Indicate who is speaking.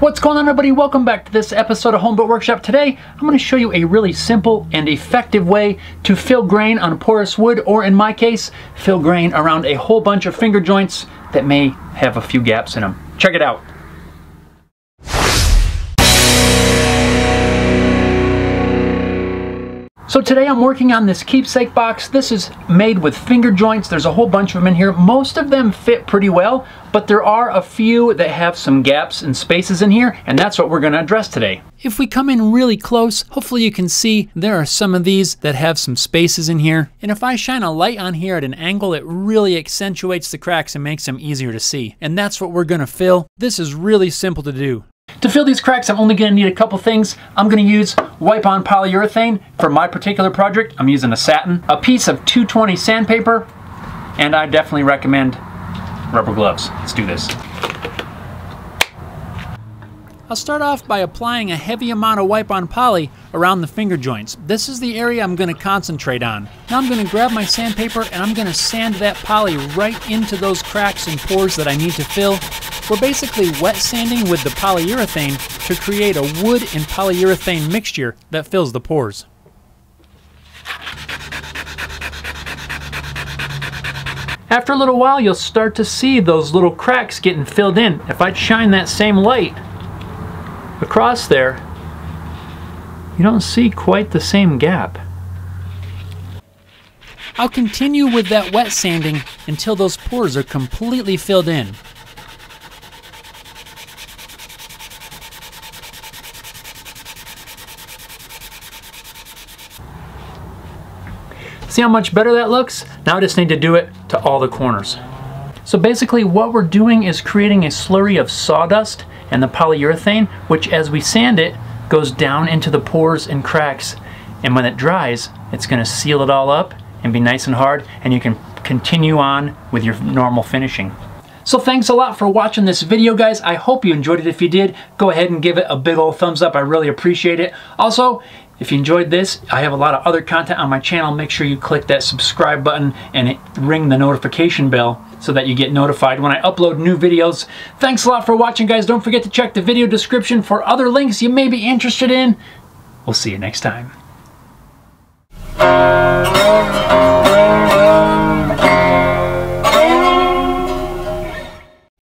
Speaker 1: What's going on everybody? Welcome back to this episode of Home Built Workshop. Today, I'm going to show you a really simple and effective way to fill grain on porous wood, or in my case, fill grain around a whole bunch of finger joints that may have a few gaps in them. Check it out. So today I'm working on this keepsake box. This is made with finger joints. There's a whole bunch of them in here. Most of them fit pretty well, but there are a few that have some gaps and spaces in here, and that's what we're gonna address today. If we come in really close, hopefully you can see there are some of these that have some spaces in here. And if I shine a light on here at an angle, it really accentuates the cracks and makes them easier to see. And that's what we're gonna fill. This is really simple to do. To fill these cracks, I'm only gonna need a couple things. I'm gonna use wipe-on polyurethane. For my particular project, I'm using a satin, a piece of 220 sandpaper, and I definitely recommend rubber gloves. Let's do this. I'll start off by applying a heavy amount of wipe-on poly around the finger joints. This is the area I'm going to concentrate on. Now I'm going to grab my sandpaper and I'm going to sand that poly right into those cracks and pores that I need to fill. We're basically wet sanding with the polyurethane to create a wood and polyurethane mixture that fills the pores. After a little while, you'll start to see those little cracks getting filled in. If I shine that same light across there, you don't see quite the same gap. I'll continue with that wet sanding until those pores are completely filled in. See how much better that looks? Now I just need to do it to all the corners. So basically what we're doing is creating a slurry of sawdust and the polyurethane, which as we sand it, goes down into the pores and cracks. And when it dries, it's gonna seal it all up and be nice and hard, and you can continue on with your normal finishing. So thanks a lot for watching this video, guys. I hope you enjoyed it. If you did, go ahead and give it a big old thumbs up. I really appreciate it. Also, if you enjoyed this, I have a lot of other content on my channel. Make sure you click that subscribe button and ring the notification bell so that you get notified when I upload new videos. Thanks a lot for watching, guys. Don't forget to check the video description for other links you may be interested in. We'll see you next time.